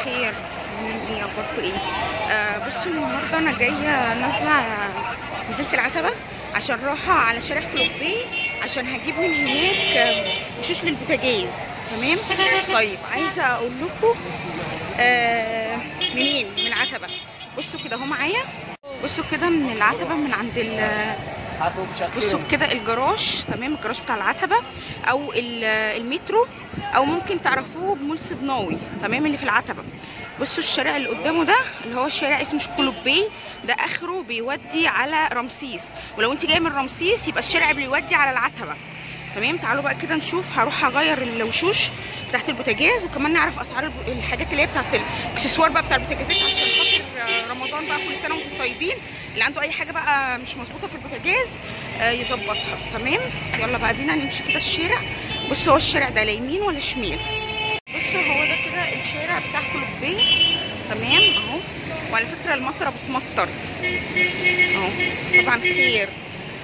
الخير عاملين إيه اخباركم إيه. بصوا النهارده أنا جاية نازلة نزلت العتبة عشان رايحه على شارع كلوبيه عشان هجيب من هناك وشوش للبوتاجاز. تمام؟ طيب عايزة أقول لكم آه منين؟ من العتبة. بصوا كده اهو معايا؟ بصوا كده من العتبة من عند بصوا كده الجراج تمام؟ الجراج بتاع العتبة أو ال- المترو أو ممكن تعرفوه بمول صدناوي تمام؟ اللي في العتبة. بصوا الشارع اللي قدامه ده اللي هو الشارع اسمه شكولوبي ده آخره بيودي على رمسيس. ولو انت جاي من رمسيس يبقى الشارع بيودي على العتبة. تمام؟ تعالوا بقى كده نشوف هروح أغير الوشوش تحت البوتاجاز وكمان نعرف أسعار الحاجات اللي هي بتاعت الإكسسوار بقى بتاع البوتاجازات عشان خاطر رمضان بقى كل سنة وأنتم طيبين. اللي عنده أي حاجة بقى مش مظبوطة في البوتاجاز آه، يظبطها. تمام؟ يلا بقى بينا نمشي كده الشارع. بصوا هو الشارع ده لا يمين ولا شمال. بصوا هو ده كده الشارع بتاع كلوبيه تمام؟ أهو. وعلى فكرة المطرة بتمطر. أهو. طبعا خير.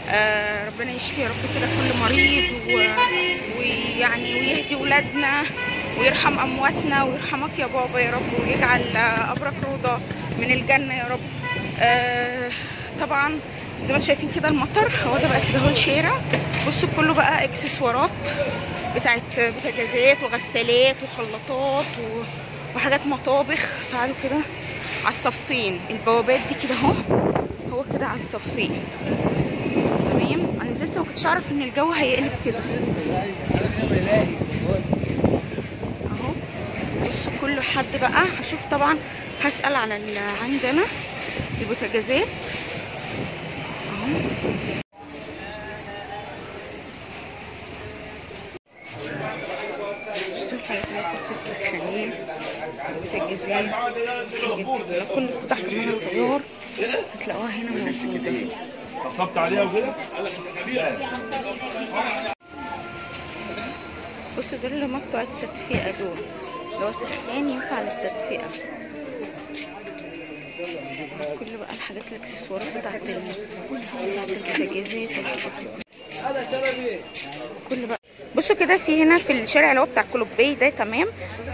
آه ربنا يشفي يا رب كده كل مريض و... ويعني ويهدي ولادنا ويرحم أمواتنا ويرحمك يا بابا يا رب ويجعل قبرك روضة من الجنة يا رب. آه طبعا زي ما أنتم شايفين كده المطر هو ده بقى كده هو الشارع. بصوا كله بقى اكسسوارات بتاعت بوتاجازات وغسالات وخلاطات و... وحاجات مطابخ. تعالوا كده على الصفين. البوابات دي كده اهو. هو كده على الصفين. تمام؟ أنا نزلت ما كنتش أعرف إن الجو هيقلب كده. أهو. بصوا كل حد بقى. هشوف طبعا هسأل على عندنا. البوتاجازات بصوا كل قطع كمان هتلاقوها هنا طبطبت عليها وكده؟ دول اللي هما بتوع التدفئة دول. اللي هو سخان ينفع للتدفئة. كل بقى الحاجات الاكسسوارات بتاعت ال... بتاعت البوتاجازات والحاجات دي. كل بقى. بصوا كده في هنا في الشارع اللي هو بتاع كلوبي ده تمام؟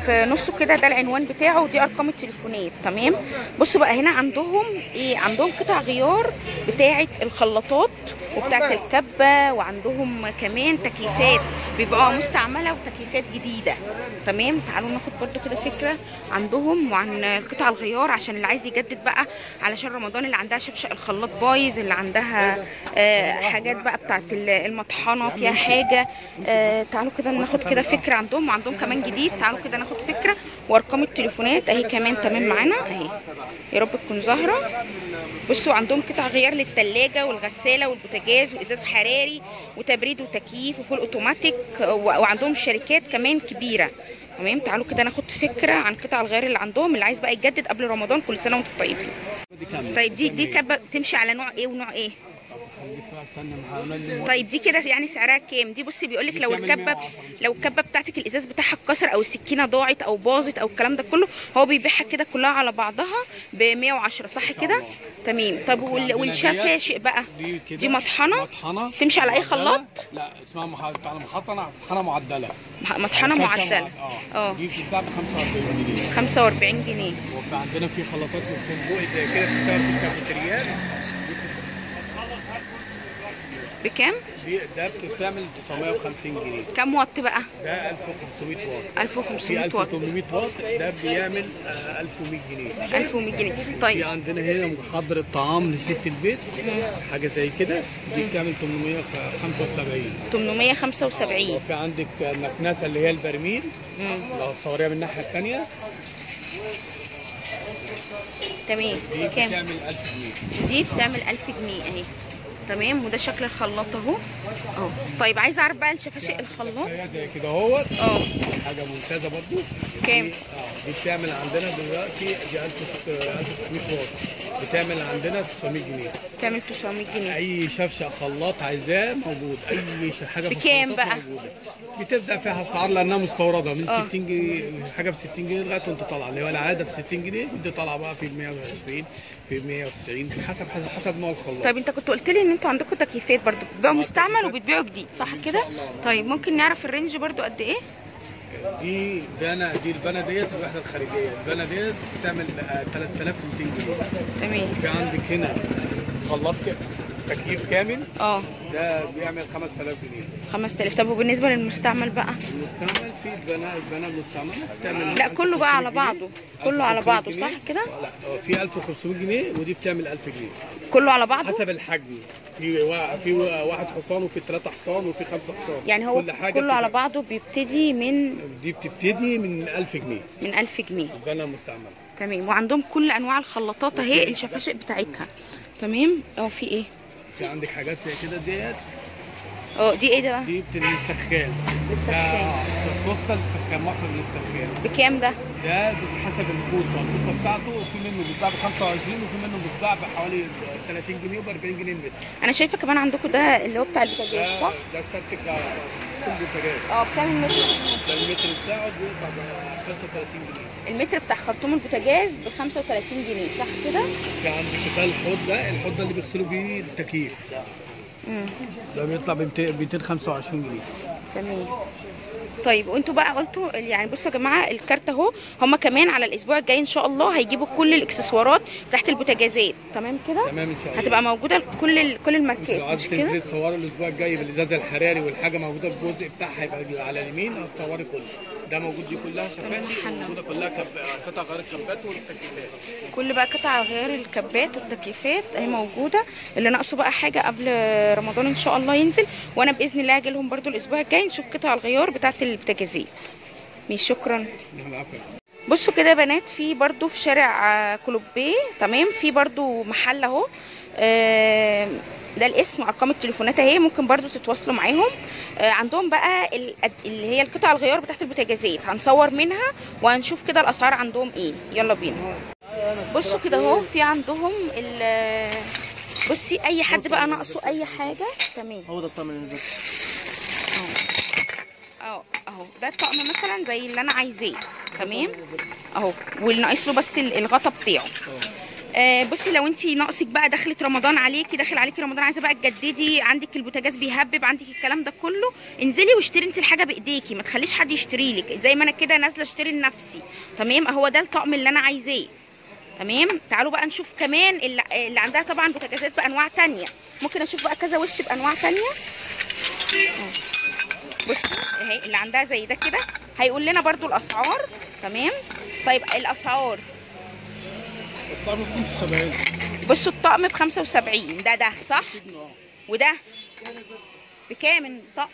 في نصه كده ده العنوان بتاعه ودي أرقام التليفونات تمام؟ بصوا بقى هنا عندهم إيه عندهم قطع غيار بتاعة الخلاطات وبتاعة الكبة وعندهم كمان تكييفات بيبقوا مستعملة وتكييفات جديدة تمام؟ تعالوا ناخد برضو كده فكرة عندهم وعن قطع الغيار عشان اللي عايز يجدد بقى علشان رمضان اللي عندها شفشق الخلاط بايظ اللي عندها آه حاجات بقى بتاعت ال- المطحنة فيها حاجة آه تعالوا كده ناخد كده فكرة عندهم وعندهم كمان جديد تعالوا كده ناخد فكرة. وارقام التليفونات أهي كمان تمام معانا. أهي. يا رب تكون ظاهرة. بصوا عندهم قطع غيار للثلاجه والغسالة والبوتاجاز وإزاز حراري وتبريد وتكييف وفول أوتوماتيك وعندهم شركات كمان كبيرة. تمام؟ تعالوا كده ناخد فكرة عن قطع الغيار اللي عندهم اللي عايز بقى يجدد قبل رمضان كل سنة وأنتم طيبين. طيب دي دي كبه تمشي على نوع إيه ونوع إيه؟ طيب دي كده يعني سعرها كام؟ دي بصي بيقول لك لو الكبة لو الكبة بتاعتك الإزاز بتاعها اتكسر أو السكينة ضاعت أو باظت أو الكلام ده كله هو بيبيعها كده كلها على بعضها ب 110 صح كده؟ تمام. طب وال- والشفاشق بقى؟ دي مطحنة؟ مطحنة. تمشي على أي. خلاط؟ لا اسمها محطنه مطحنة معدلة. مطحنة خمسة معدلة. مع- آه. دي بتتباع ب 45 جنيه. 45 جنيه. وفي عندنا في خلاطات وصندوق زي كده بتشتغل في الكافيتريات بكام؟ ده بتعمل 950 جنيه. كام واط بقى؟ ده 1500 واط. في 1500 واط. 1800 واط. ده بيعمل آه، 1100 جنيه. 1100 جنيه. في طيب عندنا هنا محضر الطعام لست البيت. حاجة زي كده. دي بتعمل 875 875 وفي عندك المكنسه اللي هي البرميل. لو هتصوريها من الناحية الثانية تمام. دي كام؟ بتعمل 1000 جنيه. دي بتعمل 1000 جنيه. أهي. تمام؟ وده شكل الخلاط اهو. أهو. طيب عايزه اعرف بقى الشفاشق الخلاط؟ كده اهوت. آه حاجة ممتازة برضو. كام؟ دي- دي بتعمل عندنا دلوقتي دي 1600 واط بتعمل عندنا 900 جنيه. تعمل 900 جنيه. أي شفشق خلاط عايزاه موجود. أي حاجة في بكام بقى؟ موجودة. بتبدأ فيها اسعار لأنها مستوردة. من آه. 60 جنيه حاجة ب 60 جنيه لغاية وأنت طالعه اللي هو العادة ب 60 جنيه انت طالعة بقى في 120 في 190 حسب حسب, حسب نوع الخلاط. طيب انت كنت قلت لي إن أنتوا عندكم تكييفات برضو. بتبيعوا مستعمل. وبتبيعوا جديد صح كده. طيب ممكن نعرف الرينج برضو قد إيه؟ دي البنا دي البنا ديت الوحدة الخارجية. البنا ديت بتعمل آه، 3200 جنيه. تمام. في عندك هنا خلاط تكييف كامل. آه. ده بيعمل 5000 جنيه. 5000 طب وبالنسبة للمستعمل بقى؟ المستعمل في البنا البنا المستعمل بتعمل لا كله بقى على 1500 جنيه. بعضه كله على 1500 بعضه. صح كده؟ لا هو في 1500 جنيه ودي بتعمل 1000 جنيه. كله على بعضه؟ حسب الحجم. في وا- في واحد حصان وفي ثلاثة حصان وفي خمسة حصان. يعني هو كل حاجة كله على بعضه بيبتدي من دي بتبتدي من 1000 جنيه. من 1000 جنيه. البنا المستعمل. تمام. وعندهم كل أنواع الخلاطات أهي الشفاشق بتاعتها. تمام. آه في إيه؟ في عندك حاجات زي كده ديت؟ آه دي إيه ده؟ بقى دي بتبقى للسخان للسخان. توصل للسخان مصر للسخان بكام ده؟ ده حسب البوصة. البوصة بتاعته في منه بيتباع ب 25 وفي منه بيتباع بحوالي 30 جنيه وب 40 جنيه المتر أنا شايفة كمان عندكم ده اللي هو بتاع البوتاجاز صح؟ ده السبت بتاع كل بوتاجاز. أه بكام المتر؟ ده المتر بتاعه بيقطع ب 35 جنيه. المتر بتاع خرطوم البوتاجاز ب 35 جنيه صح كده؟ في عندك ده الحوض ده الحوض ده اللي بيغسلوا بيه التكييف. بيطلع ب 225 جنيه. تمام طيب وانتوا بقى قلتوا يعني بصوا يا جماعة الكارت اهو هم كمان على الأسبوع الجاي إن شاء الله هيجيبوا كل الإكسسوارات تحت البوتاجازات. تمام كده؟ تمام إن شاء الله. هتبقى موجودة لكل كل الماركات مش كده؟ تصوري الأسبوع الجاي بالازاز الحراري والحاجة موجودة الجزء بتاعها يبقى على اليمين هتصوري كله. ده موجود دي كلها شفاشي. موجودة كلها. قطع غير الكبات والتكييفات. كل بقى قطع غير الكبات والتكييفات اهي موجودة. اللي ناقصه بقى حاجة قبل رمضان إن شاء الله ينزل وأنا بإذن الله هاجي لهم برده الأسبوع الجاي نشوف قطع الغيار بتاعه البوتاجازات مش شكرا. بصوا كده يا بنات في برضو في شارع آه، كولوبيه تمام؟ في برضو محل اهو. آه، ده الاسم ارقام التليفونات اهي ممكن برضو تتواصلوا معاهم. آه، عندهم بقى ال- اللي هي القطع الغيار بتاعت البوتاجازات. هنصور منها وهنشوف كده الأسعار عندهم إيه. يلا بينا. بصوا كده اهو في عندهم ال بصي أي حد بقى ناقصه أي حاجة تمام. هو ده اللي بس آه أهو ده الطقم مثلا زي اللي أنا عايزاه تمام؟ أهو واللي ناقص له بس ال- الغطا بتاعه. آه بصي لو انت ناقصك بقى دخلت رمضان عليكي داخل عليكي رمضان عايزة بقى تجددي عندك البوتاجاز بيهبب عندك الكلام ده كله انزلي واشتري انت الحاجة بإيديكي ما تخليش حد يشتري لك. زي ما أنا كده نازلة أشتري لنفسي تمام؟ أهو ده الطقم اللي أنا عايزاه تمام؟ تعالوا بقى نشوف كمان اللي, اللي عندها طبعا بوتاجازات بأنواع تانية. ممكن أشوف بقى كذا وش بأنواع تانية؟ بصوا اهي اللي عندها زي ده كده. هيقول لنا برضو الأسعار. تمام؟ طيب الأسعار. الطعم 75 بصوا الطقم ب 75 ده ده صح؟ وده؟ بكام الطقم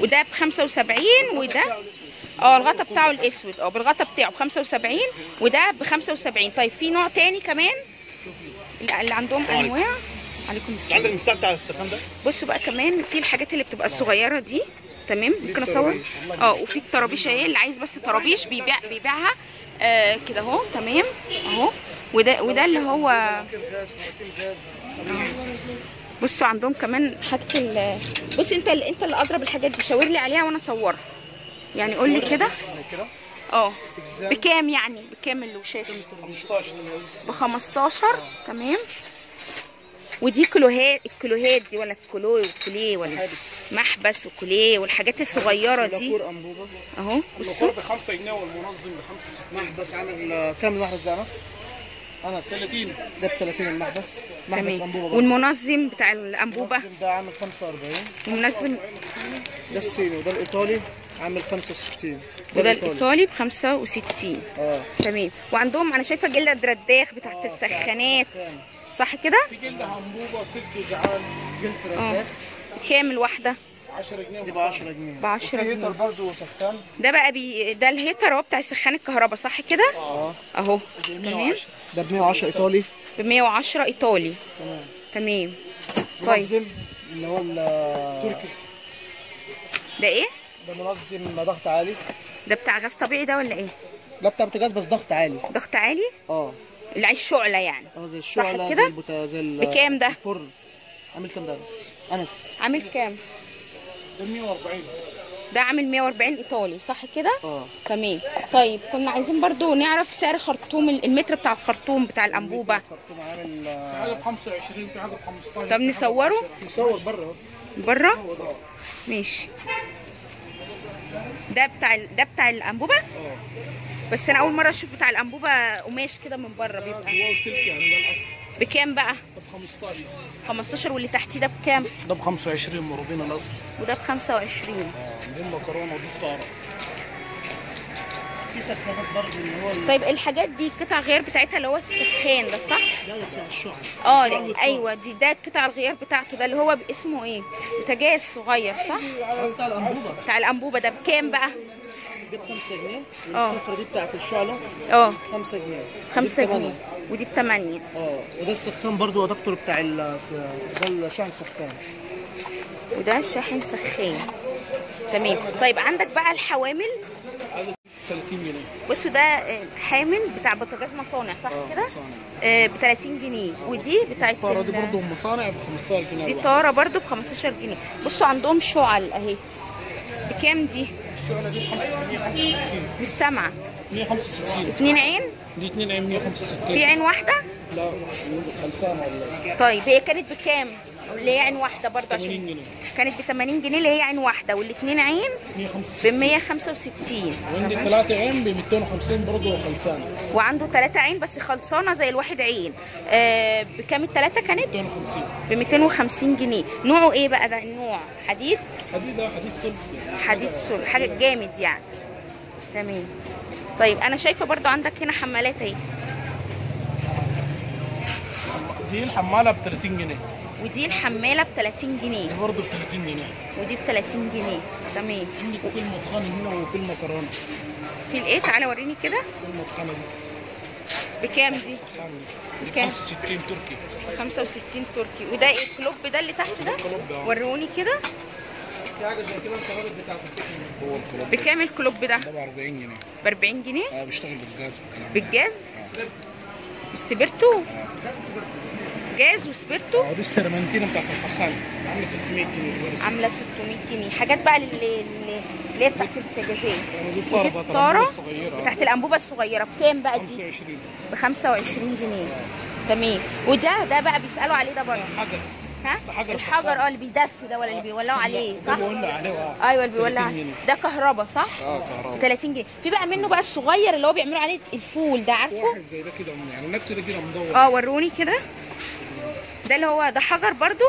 وده ب 75 وده؟ آه الغطا بتاعه الأسود. آه بالغطا بتاعه ب 75 وده ب 75 طيب في نوع تاني كمان؟ اللي اللي عندهم أنواع. عليكم السلام. عندك المفتاح بتاع السخان ده؟ بصوا بقى كمان في الحاجات اللي بتبقى الصغيرة دي تمام؟ ممكن أصور. آه وفي الطرابيش أهي اللي عايز بس طرابيش بيبيع بيبيعها. آه كده أهو تمام؟ أهو. وده وده اللي هو بصوا عندهم كمان حاجة ال بص أنت اللي أنت اللي أضرب الحاجات دي. شاور لي عليها وأنا اصورها يعني قول لي كده. آه. بكام يعني؟ بكام الوشاش؟ 15 ب 15 تمام؟ ودي كيلوهات الكيلوهات دي ولا الكيلو والكوليه ولا حابس. محبس وكوليه والحاجات الصغيرة دي. أهو بصوا. ب 5 جنيه والمنظم ب 65 محبس عامل آه، كام المحبس ده أنس؟ انس 30 ده ب 30 المحبس. محبس انبوبه برضه. والمنظم بتاع الانبوبه المنظم ده عامل 45 المنظم ده الصيني وده الإيطالي عامل 65 وده الإيطالي. ب 65 آه. تمام. وعندهم أنا شايفة جلد رداخ بتاعت السخانات. كام؟ صح كده؟ جلد انبوبه وست وجعان جلد آه. رداك كام الواحده 10 جنيه دي ب 10 جنيه. ب 10 وفي جنيه. heater برضه سخان ده بقى بي ده ال heater هو بتاع السخان الكهرباء صح كده؟ آه. أهو. تمام. ده ب 110 إيطالي. ب 110 إيطالي. تمام. تمام. طيب. منظم اللي هو التركي ده إيه؟ ده منظم ضغط عالي. ده بتاع غاز طبيعي ده ولا إيه؟ ده بتاع بوتاجاز بس ضغط عالي. ضغط عالي؟ آه. اللي عايز شعلة يعني. آه زي الشعلة كده؟ زي البوتا زي ال- بكام ده؟ الفرن. عامل كام ده انس؟ أنس. عامل كام؟ 140 ده عامل 140 إيطالي صح كده؟ آه. تمام. طيب كنا عايزين برضو نعرف سعر خرطوم المتر بتاع الخرطوم بتاع الأنبوبة. خرطوم عامل في حاجة ب 25 في حاجة ب 15 طب نصوره؟ نصور بره اهو بره ماشي. ده بتاع ده بتاع الأنبوبة؟ آه. بس أنا أول مرة أشوف بتاع الأنبوبة قماش كده من بره بيبقى. جواه سلك يعني ده الأصل. بكام بقى؟ ده ب 15 15 واللي تحتيه ده بكام؟ ده ب 25 مروبين الأصل. وده ب 25 آه دي المكرونة ودي الطارة. في سخانات برضه اللي هو طيب الحاجات دي قطع غيار بتاعتها اللي هو السخان ده صح؟ ده بتاع الشعر. آه. أيوه دي ده قطع الغيار بتاعته ده اللي هو اسمه إيه؟ بوتاجاز صغير صح؟ بتاع الأنبوبة. بتاع الأنبوبة ده بكام بقى؟ دي ب 5 جنيه آه. والصفرة دي بتاعت الشعلة آه. 5 جنيه. 5 دي بتمانية. جنيه ودي بتمانية. آه. وده السخان برضو يا دكتور بتاع ال ده الشحن سخان. وده شاحن سخان. تمام. طيب عندك بقى الحوامل؟ 30 جنيه. بصوا ده آه، حامل بتاع بوتاجاز مصانع صح كده؟ ب 30 جنيه. ودي بتاعت الطاره دي برضه مصانع ب 15 جنيه. دي. طارة برضو ب 15 جنيه. بصوا عندهم شعل أهي. بكام دي؟ الشغله دي ب 165 مش سامعة. 165 اتنين عين؟ دي 2 عين 165 في عين واحدة؟ لا خلصانه ولا؟ إيه؟ طيب هي كانت بكام؟ اللي هي عين واحدة برضه 80 عشان جنيه. كانت ب 80 جنيه اللي هي عين واحدة والاثنين عين ب 165 165 وعندي ثلاثة عين ب 250 برضه خلصانه وعنده ثلاثة عين بس خلصانة زي الواحد عين. آه بكام الثلاثه كانت؟ 250 ب 250 جنيه. نوعه إيه بقى ده؟ النوع حديد؟ حديد ده حديد صلب. حديد صلب حاجة جامد يعني. تمام. طيب أنا شايفة برضو عندك هنا حمالات أهي. دي الحمالة ب 30 جنيه. ودي الحمالة ب 30 جنيه. دي برضه ب 30 جنيه. ودي ب 30 جنيه. تمام. عندك في المطخنه هنا وفي المكرونة. في الإيه؟ تعالى وريني كده. في المطخنه دي. بكام دي؟ سخان دي. دي كام؟ 65 تركي. 65 تركي. وده إيه؟ الكلوب ده اللي تحت ده؟ وروني كده. في حاجة زي كده هو الكلوب بكام الكلوب ده؟ ده ب 40 جنيه. ب 40 جنيه؟ آه بيشتغل بالجاز. بالجاز؟ آه. بالسبيرتو جاز وسبيرتو. آه دي السرمنتينه بتاعت السخان عاملة 600 جنيه. عاملة 600 جنيه. حاجات بقى اللي اللي هي بتاعت البوتاجازات ودي ودي الطارة بتاعت الأنبوبة الصغيرة. بكام بقى دي؟ 25 ب 25 جنيه. تمام. وده ده بقى بيسألوا عليه ده برضه. حجر ها؟ الحجر السخان. آه اللي بيدفي ده ولا اللي بيولعوا عليه صح؟ بيولع عليه آه. أيوه اللي بيولع. 30 جنيه. ده كهربا صح؟ آه كهرباء 30 جنيه. في بقى منه بقى الصغير اللي هو بيعملوا عليه الفول ده عارفه؟ واحد زي ده كده يعني نفس ده كده مدور. آه وروني كده. ده اللي هو ده حجر برضو؟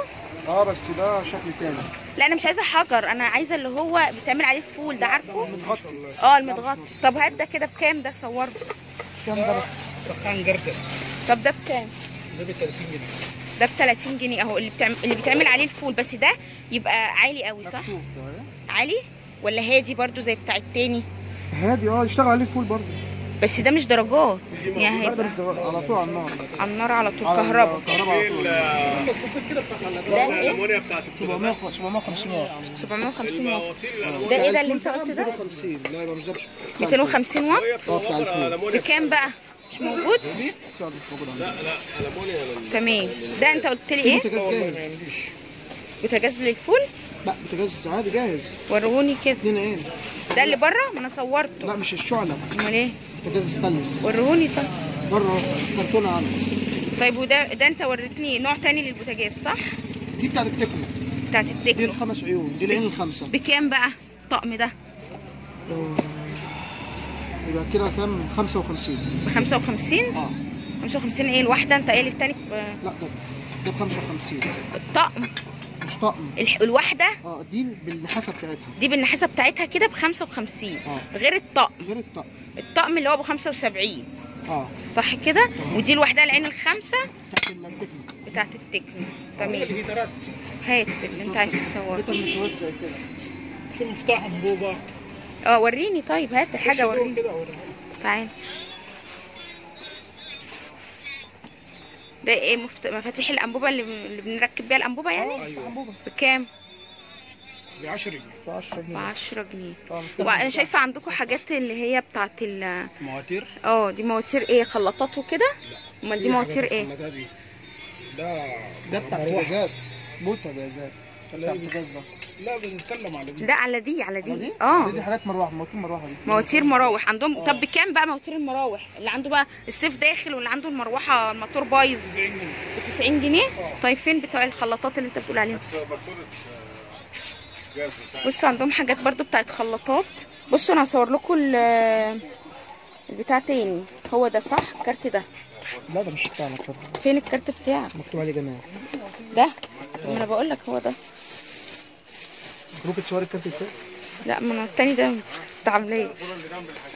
آه بس ده شكل تاني. لا أنا مش عايزة حجر أنا عايزة اللي هو بيتعمل عليه الفول ده عارفه؟ الله آه المتغطي طب هات ده كده بكام ده؟ صوره. كام ده؟ سخان جردل. طب ده بكام؟ ده ب 30 جنيه. ده ب 30 جنيه أهو اللي بتعمل اللي بيتعمل عليه الفول. بس ده يبقى عالي قوي صح؟ ده عالي؟ ولا هادي برضو زي بتاع التاني؟ هادي آه يشتغل عليه فول برضه بس ده مش درجات. يعني لا مش ده على طول على النار. على النار على طول كهرباء. على طول. ده إيه؟ 700 700 500 750 واط. ده إيه ده اللي أنت قلت ده 250 لا يبقى مش ده 250 واط؟ بكام بقى؟ مش موجود؟ موجود عندنا. تمام. ده أنت قلت لي إيه؟ بوتاجاز للفول؟ لا بوتاجاز عادي جاهز. وروني كده. ده اللي بره؟ ما أنا صورته. لا مش الشعلة. أمال إيه؟ بوتاجاز ستانلس وروني طب بره كرتونة عنده طيب وده ده انت وريتني نوع تاني للبوتاجاز صح؟ دي بتاعت التكنو. بتاعت دي التكنو الخمس عيون دي العين الخمسة. بكام بقى الطقم ده؟ آه، يبقى كده كام؟ 55 ب 55 آه. 55 إيه الواحده انت قايل التاني ب- لا ده ده ب 55 الطقم مش طقم. الح- الواحدة؟ آه دي بالنحاسة بتاعتها. دي بالنحاسة بتاعتها كده ب 55 آه. غير الطقم. غير الطقم. الطقم اللي هو ب 75 آه. صح كده؟ ودي الواحده العين الخامسة؟ بتاعت التكنو بتاعت التكنو. تمام. الهيترات. هات اللي انت عايز تصوره. زي كده. في مفتاح انبوبه آه وريني طيب. هات حاجة وريني. كده ده إيه مفت... مفاتيح الأنبوبة اللي, اللي بنركب بيها الأنبوبة يعني؟ أيوه. بكام؟ ب 10 جنيه. ب 10 ب جنيه. 10 جنيه. آه وبقى أنا شايفة عندكم حاجات اللي هي بتاعت ال مواتير؟ آه دي مواتير إيه خلاطات وكده؟ أمال دي مواتير إيه؟ دي. ده ده بتاع. بوتاجازات بوتاجازات بتاع البوتاجاز ده. لا بنتكلم على دي. ده على دي على دي. دي دي؟ آه. دي حاجات مروحة مواتير مروحة دي. مواتير مراوح. عندهم طب بكام بقى مواتير المراوح؟ اللي عنده بقى الصيف داخل واللي عنده المروحة الموتور بايظ. 90 جنيه. ب 90 جنيه طيب فين بتوع الخلاطات اللي انت بتقول عليهم؟ بصوا عندهم حاجات برضو بتاعت خلاطات. بصوا أنا هصور لكم ال- البتاع تاني. هو ده صح؟ الكارت ده. لا ده مش بتاعنا فين الكارت بتاعك؟ مكتوب عليه جمال ده؟ ما أنا بقول لك هو ده. ممكن تصوري الكارت التاني لا ما أنا التاني ده بتاع عملية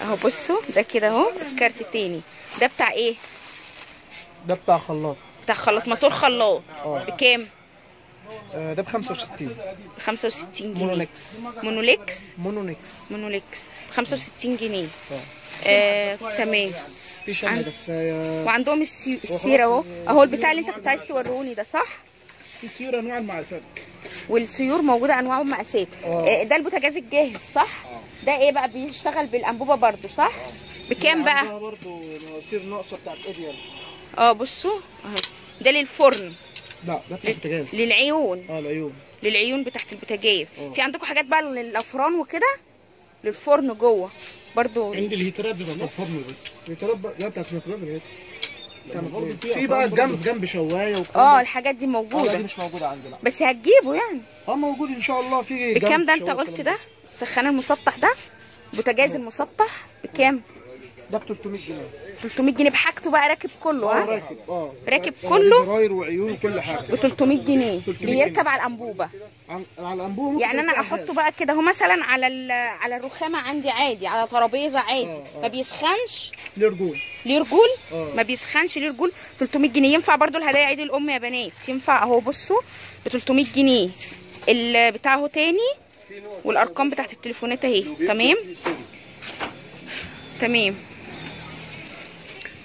أهو بصوا ده كده أهو الكارت التاني ده بتاع إيه؟ ده بتاع خلاط. بتاع خلاط موتور خلاط. آه. بكام؟ آه، ده ب 65 ب 65 جنيه. Moulinex مونوليكس مونونكس مونوليكس ب 65 جنيه. آه. آه، تمام. في شمع دفاية. وعندهم السي- السيرة أهو. أهو البتاع اللي أنت كنت عايز توروني ده صح؟ في سيور انواع المعسل والسيور موجودة أنواع ومقاسات آه. آه، ده البوتاجاز الجاهز صح؟ ده إيه بقى؟ بيشتغل بالأنبوبة برضو صح؟ بكام بقى؟ برضه مواسير ناقصة بتاعت ايديال آه بصوا اهي ده للفرن. لا ده بتاع البوتاجاز. للعيون. آه العيون. للعيون بتاعت البوتاجاز. في عندكم حاجات بقى للأفران وكده؟ للفرن جوه. برضو عندي الهيترات بتاعت الفرن بس. الكلام بقى ده بتاعت الميكرويف في بقى جنب جنب شواية والكلام آه. الحاجات دي آه موجوده دي مش موجودة عندنا. بس هتجيبه يعني. آه موجود إن شاء الله. في بكام ده انت قلت ده. السخان المسطح ده؟ بوتاجاز المسطح؟ بكام؟ ده ب 300 جنيه. 300 جنيه بحاجته بقى راكب كله آه ها راكب آه. راكب آه، كله؟ زراير وعيون وكل حاجة. ب 300 جنيه. 300 بيركب على الأنبوبة. على الأنبوبة يعني أنا أحطه. بقى كده. هو مثلا على على الرخامة عندي عادي على ترابيزة عادي. ما بيسخنش. ليه رجول ليه رجول آه. ما بيسخنش ليه رجول 300 جنيه. ينفع برضو الهدايا عيد الأم يا بنات. ينفع أهو. بصوا ب 300 جنيه. ال- بتاع اهو تاني والأرقام بتاعت التليفونات أهي. تمام؟ تمام.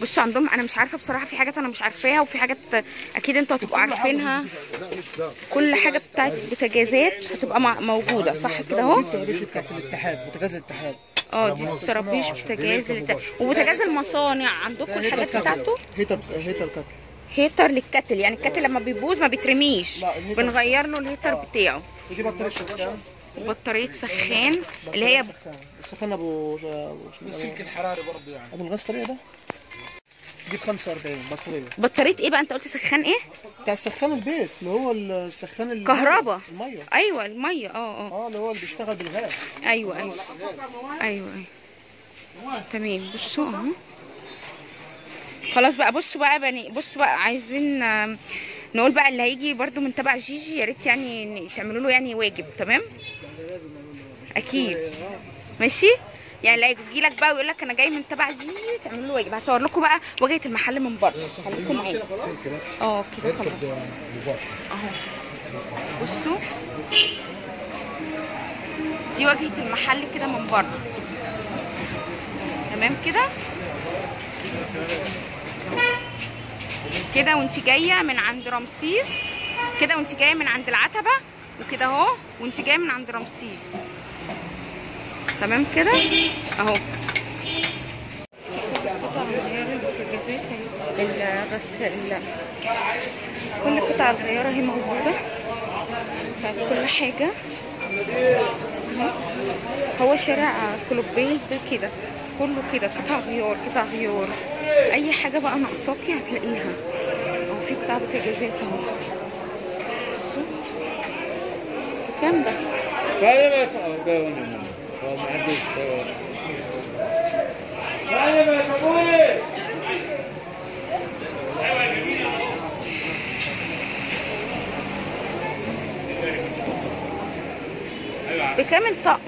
بصوا عندهم أنا مش عارفة بصراحة في حاجات أنا مش عارفاها وفي حاجات أكيد أنتوا هتبقوا عارفينها. كل حاجة بتاعت البوتاجازات هتبقى موجودة صح كده أهو؟ الترابيزه بتاعت الاتحاد بوتاجاز الاتحاد. آه دي الطرابيش بوتاجاز وبوتاجاز المصانع عندكم الحاجات بتاعته؟ heater heater kettle. heater لل kettle يعني ال kettle لما بيبوظ ما بيترميش. بنغير له ال heater آه. بتاعه. ودي بطارية سخان. بطارية سخان اللي هي سخان. السخان ابو السلك الحراري برضه يعني. أبو الغاز طريقة ده؟ دي ب 45 بطارية. بطارية إيه بقى؟ أنت قلت سخان إيه؟ بتاع السخان البيت اللي هو السخان ال- كهربا. المية. أيوه المية. آه آه. آه اللي هو اللي بيشتغل بالغاز. أيوه أيوه. أيوه أيوه. تمام. بصوا أهو. خلاص بقى بصوا بقى بني بصوا بقى عايزين نقول بقى اللي هيجي برضو من تبع جيجي يا ريت يعني تعملوا له يعني واجب تمام؟ أكيد. ماشي؟ يعني لا يجي لك بقى ويقول لك أنا جاي من تبع جيجي تعملوا له واجب. هصور لكم بقى واجهة المحل من بره. خليكم معايا. آه كده خلاص. اهو. بصوا. دي واجهة المحل كده من بره. تمام كده؟ كده وانت جاية من عند رمسيس. كده وانت جاية من عند العتبة. وكده اهو وانت جاية من عند رمسيس. تمام كده؟ اهو. قطع الغيار البوتاجازات اهي. الغسالة كل قطع الغيار اهي موجودة. فكل حاجة. هو شارع كلوبيز ده كده. كله كده. قطع غيار قطع غيار. أي حاجة بقى ناقصاكي هتلاقيها. أهو في بتاع بوتاجازات أهو. بصوا. كام ده؟ بكام الطقم؟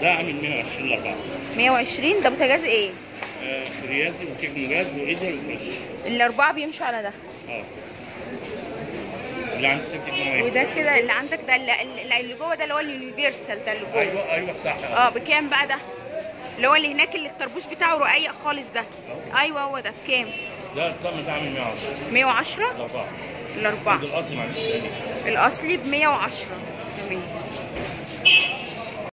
ده عامل 120 لأربعة. 120 ده بوتاجاز إيه؟ آه، ريازي وتكنو جاز وإيدر وفريش. الأربعة بيمشوا على ده. آه. اللي عند سكة مواعيد وده كده اللي عندك ده اللي, اللي جوه ده اللي هو اليونيفرسال ده اللي جوه. أيوه أيوه صح. آه بكام بقى ده؟ اللي هو اللي هناك اللي الطربوش بتاعه رقيق خالص ده. أيوه هو ده. بكام؟ ده الطقم ده عامل 110 110 لأربعة الأربعة. ده الأصل معلش. الأصلي ب 110 تمام